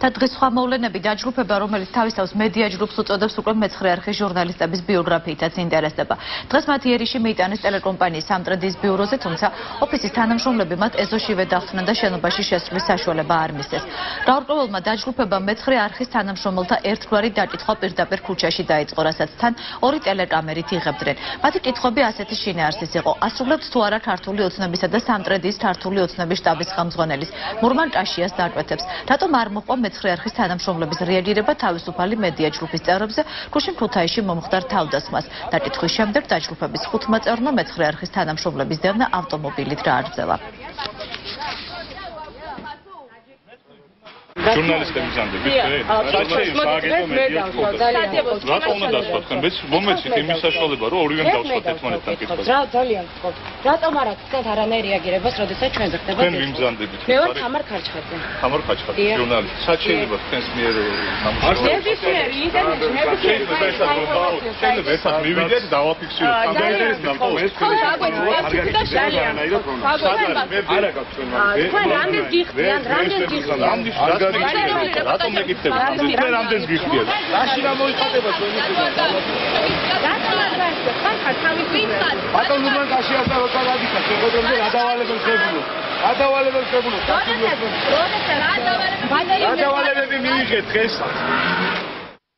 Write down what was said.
და დღეს სხვა მოვლენები დაჯგუფება, რომელიც თავის თავს მედია ჯგუფს უწოდებს უკვე მეცხრე არხის ჟურნალისტების ბიოგრაფიითაც ინტერესდება. დღეს მათ იერიში მიიტანეს ტელეკომპანიის სამტრედის ბიუროზე, თუმცა ოფისის თანამშრომლები მათ ეზოშივე დახვდნენ და შენობაში შესვლის საშუალება არ მისცეს. გაურკვეველმა დაჯგუფებამ მეცხრე არხის თანამშრომელთა ერთგვარი დაკითხვა პირდაპირ ქუჩაში დაიწყო, რასაც თან ორი ტელეკამერით იღებდნენ. მათი კითხვები ასეთი შინაარსის იყო: ასრულებთ თუ არა ქართული ოცნებისა და სამტრედის ქართული ოცნების შტაბის ხელმძღვანელის მურმან ჭაშიას დაკვეთებს. რატომ არ მოყვა მეცხრე არხის თანამშრომლების რეაგირება თავისუფალი მედია ჯგუფის წევრებზე ქუშინ ქუთაისში მომხდარ თავდასხმას? დაკითხვის შემდეგ დაჯგუფების ხუთმა წევრმა მეცხრე არხის თანამშრომლების დევნა ავტომობილით გააგრძელა. ჟურნალისტების ამდები შეიძლება ძალიან რატომ უნდა დასვათ თქვენ მეც მომეცით იმის საშუალება რომ ორივემ დავსვათ ერთმანეთთან კითხვას რა ძალიან გქონთ რატომ არ აქვს თქვენ არანაირ რეაგირებას როდესაც ჩვენ ზრდება თქვენ ვიმზანდებით მე ვარ თამარ ქარჩხაძე თამარ ქარჩხაძე ჟურნალისტი სად შეიძლება თქვენს მიერ ნებისმიერ ინტერნეტში ნებისმიერ შეიძლება ერთად მივიდეთ დავაფიქსიროთ გქონთ ხო დაგვეჭირეთ და ძალიან არა გაქვს თქვენ თქვენ რამდენ გიხდიან რამდენ გიხდიან რატომ მეკითხები? თქვენ რამდენს გიხდიათ? რაში გამოიხატება თქვენი შედა? ბატონ ნურმან კაში ახლა როცა გადიხარ, შეგოძრომდე გადავალებელ შეგულო. გადავალებელ შეგულო. როდესაც როდესაც გადავალებები მიიღეთ ხეს.